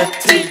reality.